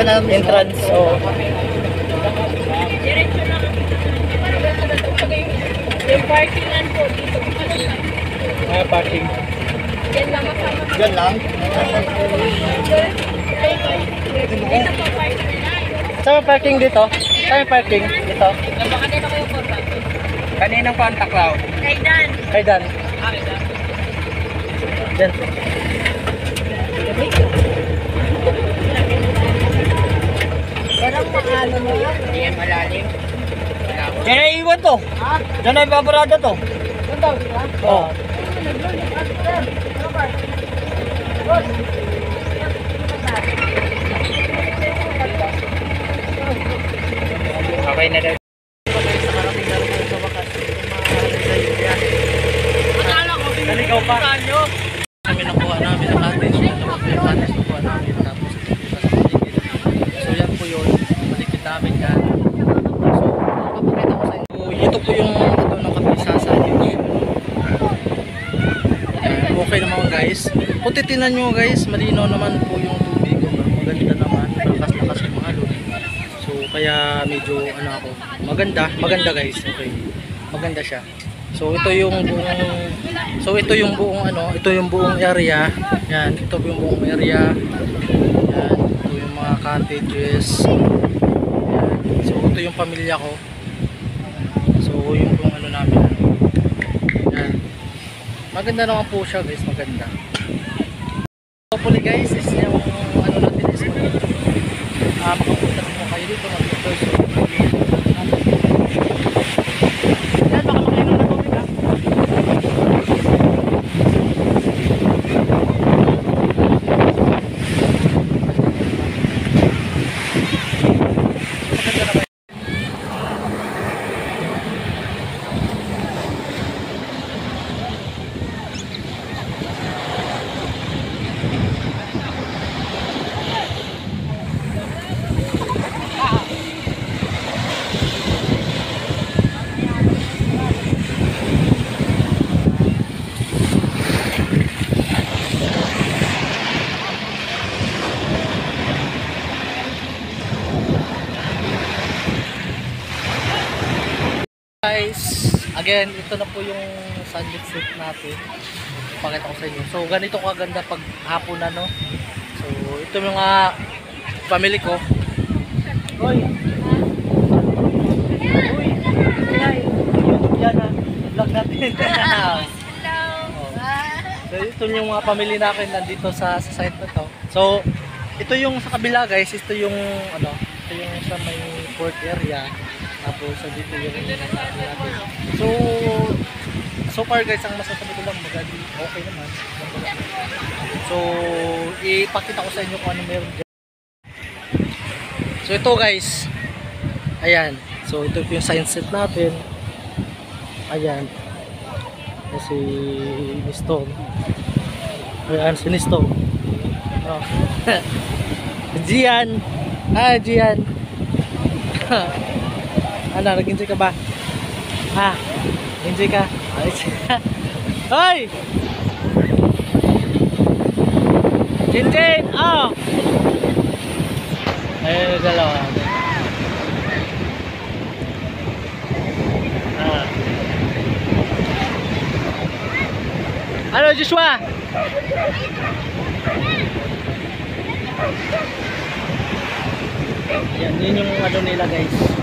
Diyan ang entrance. Oh. Diretso lang. Yung parkingan po dito. Ah, parking. Yan lang kasama. Diyan lang. Dito po parking na. Saan may parking dito? Saan parking? Dito? Kanina ba? Kaninang contact cloud? Kay Dan. Kay Dan. Ah, kay Dan. Diyan. Parang maano mo yan. Hindi yan malalim. Diyan na iwan to. Diyan na ibabarada to. Oo. Okay na daw. Naligaw pa. Kami nakuha namin ang cottage. Ito po yung cottage nakuha namin. Tapos ito po sa paligid. So yan po yun. Paligid namin yan. So, papakita ko sa inyo. So, ito po yung ito ng kapisasa. Yan. Okay naman guys. Kung titinan nyo guys, malinaw naman po yung tubig. Maganda naman. Lakas-lakas yung mga alon. So kaya medyo ano ako. Maganda. Maganda guys. Okay. Maganda siya. So ito yung buong So ito yung buong ano, ito yung buong area. Yan, ito yung buong area. Yan, ito yung mga cottages. Yan. So ito yung pamilya ko. So yung buong ano namin. Yan. Maganda naman po siya guys, maganda. Hopefully guys, is yung ano natin is ah, makapunta po kayo dito mag-enjoy. So, yan, baka makainom na tubig ah. Maganda naman. guys again ito na po yung sunlit set natin pakita ko sa inyo so ganito kaganda pag hapon na no so ito yung mga family ko Hoy! YouTube yan ha vlog natin. Oh. So ito yung mga family natin nandito sa, sa site na to. So ito yung sa kabila guys, ito yung ano, ito yung sa may port area. Tapos sa dito. So so far guys, ang masasabi ko lang maganda, okay naman. So ipakita ko sa inyo kung ano meron dyan. So ito guys. Ayan. So ito yung science set natin. Ayan. Ayan si Niston. Ayan si Niston. Oh. Gian. Ah, Gian. ano, nag-enjoy ka ba? Ha? Enjoy ka? Hoy! Jinjin! Oh! Ayun yung dalawa. Ah. Ano, Joshua? Yan, yun yung ano nila guys.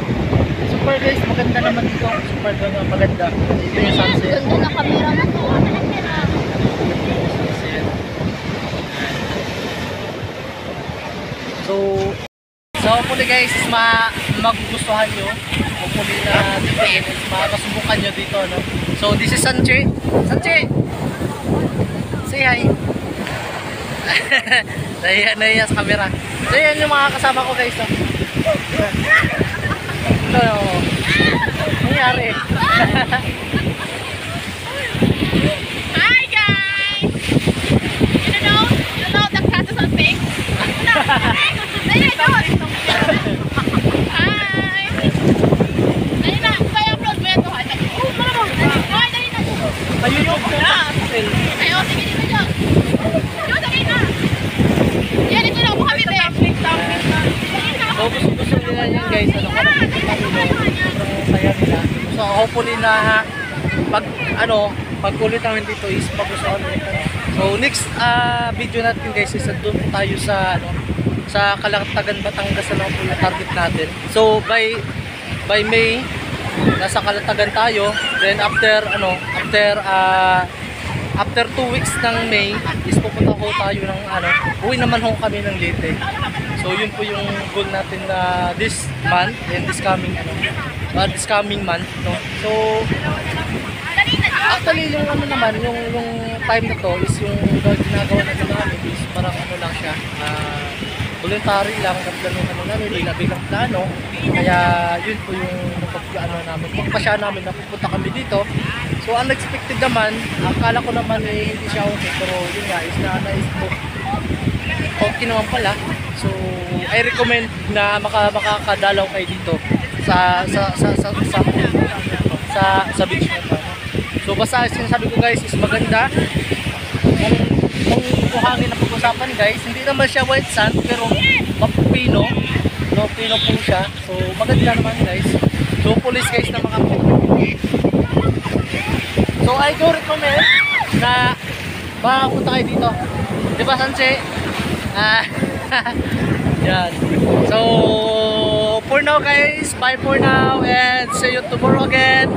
Super guys, maganda naman dito. Super ganda, maganda. Ito yung sunset. Ganda na camera mo to. So, so hopefully guys, ma magugustuhan nyo. Hopefully na dito is makakasubukan nyo dito, no? So, this is Sanche. Sanche! Say hi! nahiya, nahiya sa camera. So, yan yung mga kasama ko guys, no? Ito, no? Nangyari. Hi guys! You know, you know the cat is on pink? Ay, ay, doon! Hi! Dali na, kaya upload mo yan to. Ay, oh, malamang. Ay, dali na. Ayun yung na. Ay, oh, sige dito dyan. Dito, dali na. Yan, ito lang po kami, te. So hopefully na pag ano, pag ulit namin dito is magustuhan ulit kami. So next ah, video natin guys is doon tayo sa ano sa Kalatagan Batangas na po yung target natin. So by by May nasa Kalatagan tayo. Then after ano, after ah after 2 weeks ng May is pupunta ko tayo ng ano, uwi naman ho kami ng Leyte. So yun po yung goal natin na this month and this coming ano, uh, this coming month, no. So actually yung ano naman, yung yung time na to is yung ginagawa natin namin is parang ano lang siya, ah voluntary lang at ganun ano namin, bigla biglang plano. Kaya yun po yung napag-ano namin, pagpasya namin na pupunta kami dito. So unexpected naman, akala ko naman eh, hindi siya okay, pero yun nga, is na na-book okay naman pala. So, I recommend na maka, makakadalaw kayo dito sa sa sa sa sa sa, sa beach na to. So, basta sinasabi ko guys is maganda. Kung, kung buhangin na pag-usapan guys, hindi naman siya white sand pero mapupino. No, pino po siya. So, maganda naman guys. So, police guys na mga So, I do recommend na makapunta kayo dito. Di ba, Sanse? Ah, yan. So, for now guys, bye for now and see you tomorrow again.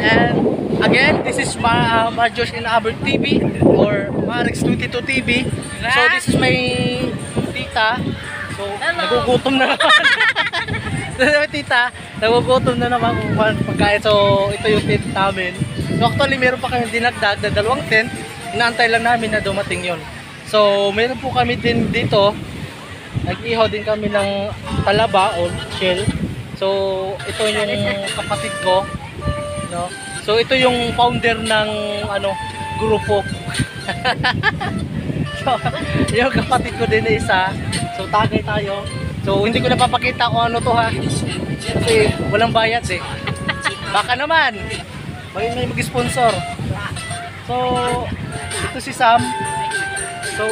And again, this is Ma uh, Marjosh in Aber TV or Marix22 TV. So, this is my tita. So, nagugutom na naman. Tita, nagugutom na naman kung pagkain. So, ito yung tent namin. So, actually, meron pa kami dinagdag na dalawang tent. Inaantay lang namin na dumating yon. So, meron po kami din dito. Nag-ihaw din kami ng talaba o shell. So, ito yung kapatid ko. No? So, ito yung founder ng ano grupo. so, yung kapatid ko din na isa. So, tagay tayo. So, hindi ko napapakita kung ano to ha. Kasi walang bayad eh. Baka naman. May may mag-sponsor. So, ito si Sam. So,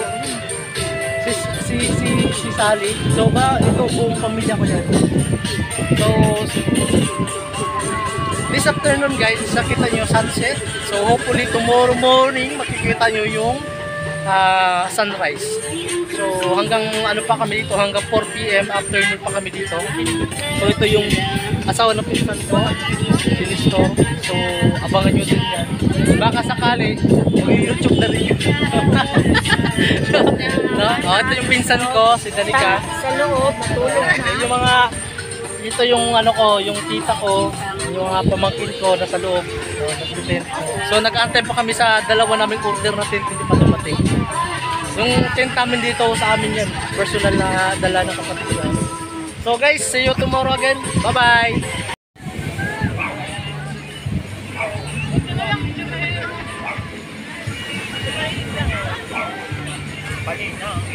si si si, Sally. So, ba ito buong pamilya ko yan. So, this afternoon guys, nakita nyo sunset. So, hopefully tomorrow morning makikita nyo yung ah, sunrise. So, hanggang ano pa kami dito, hanggang 4 p.m. afternoon pa kami dito. So, ito yung asawa ng pinsan ko, si Nestor. So, abangan nyo din yan. Baka sakali, mag-YouTube na rin yun. Oh, ito yung pinsan ko, si Danica. Sa loob, matulog Ito yung mga ito yung ano ko, yung tita ko, yung mga pamangkin ko nasa loob. So, nag-tent. So nag-aantay pa kami sa dalawa naming order na tent hindi pa dumating. Yung tent namin dito sa amin yan, personal na dala ng kapatid ko. So guys, see you tomorrow again. Bye-bye. But he knows.